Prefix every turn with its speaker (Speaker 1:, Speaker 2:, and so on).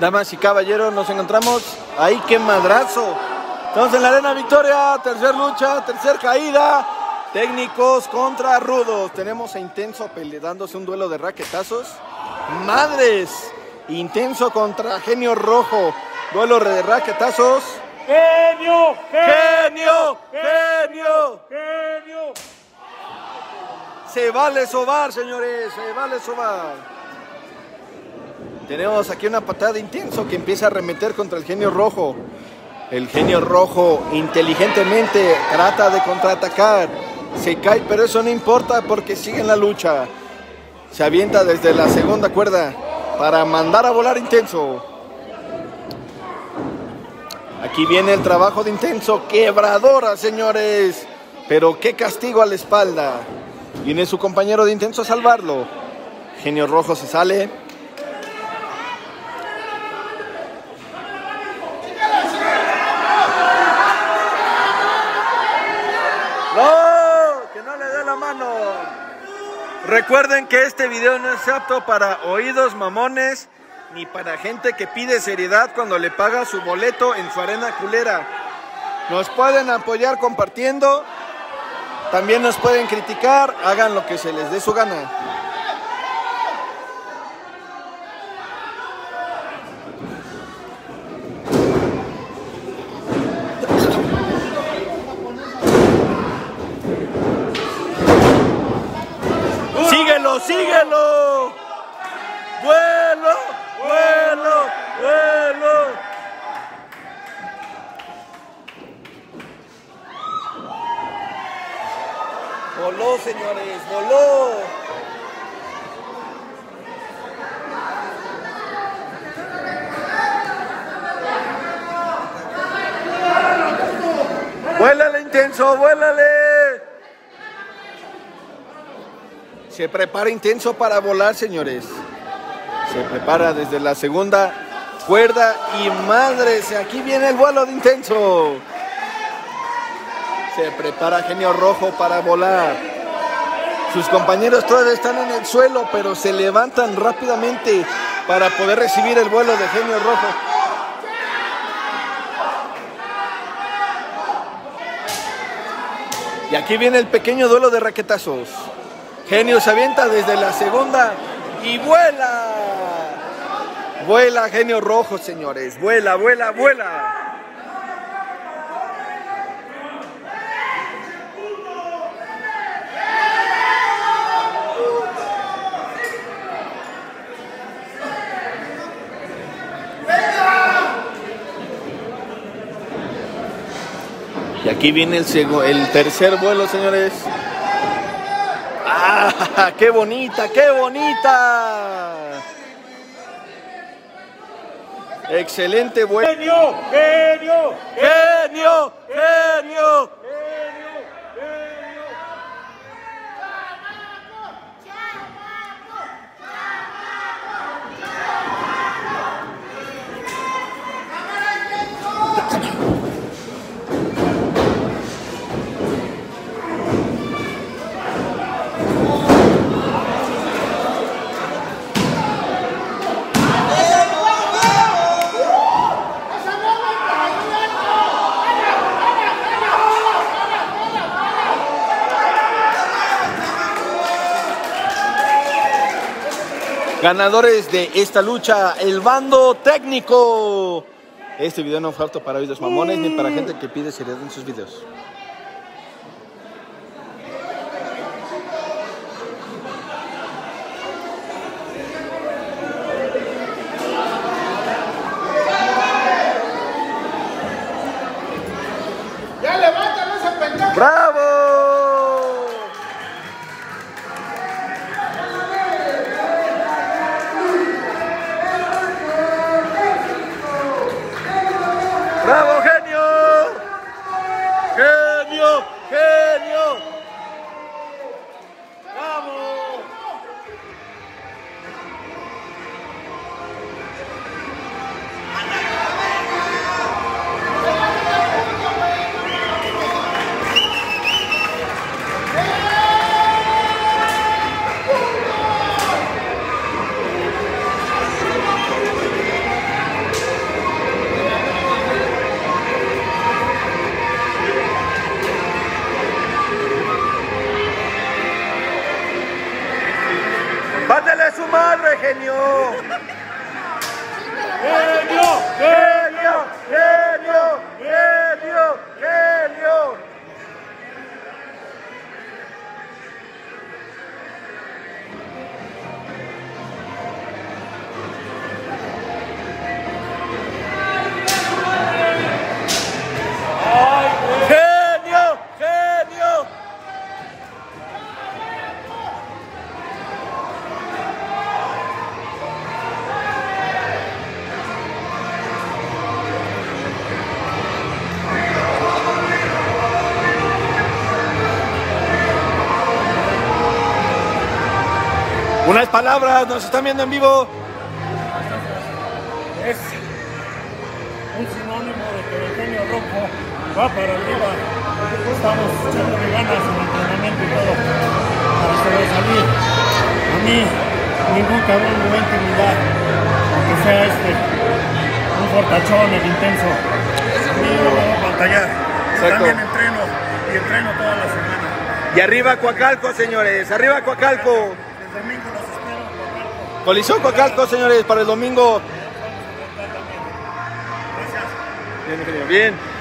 Speaker 1: Damas y caballeros, nos encontramos ahí, qué madrazo. Estamos en la arena Victoria, tercer lucha, tercer caída. Técnicos contra rudos. Tenemos a Intenso dándose un duelo de raquetazos. Madres, Intenso contra Genio Rojo. Duelo de raquetazos.
Speaker 2: ¡Genio!
Speaker 1: ¡Genio! ¡Genio!
Speaker 2: ¡Genio!
Speaker 1: Se vale sobar, señores, se vale sobar. Tenemos aquí una patada de intenso que empieza a remeter contra el genio rojo. El genio rojo inteligentemente trata de contraatacar. Se cae, pero eso no importa porque sigue en la lucha. Se avienta desde la segunda cuerda para mandar a volar intenso. Aquí viene el trabajo de intenso. Quebradora, señores. Pero qué castigo a la espalda. Viene su compañero de intenso a salvarlo. Genio rojo se sale. ¡No! ¡Que no le dé la mano! Recuerden que este video no es apto para oídos mamones ni para gente que pide seriedad cuando le paga su boleto en su arena culera. Nos pueden apoyar compartiendo, también nos pueden criticar, hagan lo que se les dé su gana. ¡Síguelo! ¡Vuelo, vuelo, vuelo! Voló, señores, voló. ¡Vuélale, intenso, vuélale! Se prepara intenso para volar, señores. Se prepara desde la segunda cuerda y madres, aquí viene el vuelo de intenso. Se prepara Genio Rojo para volar. Sus compañeros todavía están en el suelo, pero se levantan rápidamente para poder recibir el vuelo de Genio Rojo. Y aquí viene el pequeño duelo de raquetazos. Genio se avienta desde la segunda y vuela. Vuela Genio Rojo, señores. Vuela, vuela, vuela. Y aquí viene el, el tercer vuelo, señores. ¡Ah! ¡Qué bonita, qué bonita! Excelente vuelo.
Speaker 2: ¡Genio! ¡Genio!
Speaker 1: ¡Genio! ¡Genio! Ganadores de esta lucha, el bando técnico. Este video no fue apto para oídos mamones ni para gente que pide seriedad en sus videos. genio! ¡Genio! ¡Genio! Unas palabras, nos están viendo en vivo.
Speaker 2: Es un sinónimo de que el genio rojo va para arriba. Estamos echándole ganas en el entrenamiento y todo para sobresalir. A mí ningún cabrón me va a intimidar, aunque sea este un fortachón, el intenso. A mí no me va a pantallar. También entreno y entreno toda la semana.
Speaker 1: Y arriba Coacalco, señores. Arriba Coacalco.
Speaker 2: Domingo los espero Coacalco.
Speaker 1: Coliseo Coacalco, señores, para el domingo.
Speaker 2: Gracias.
Speaker 1: Bien, ingeniero. Bien.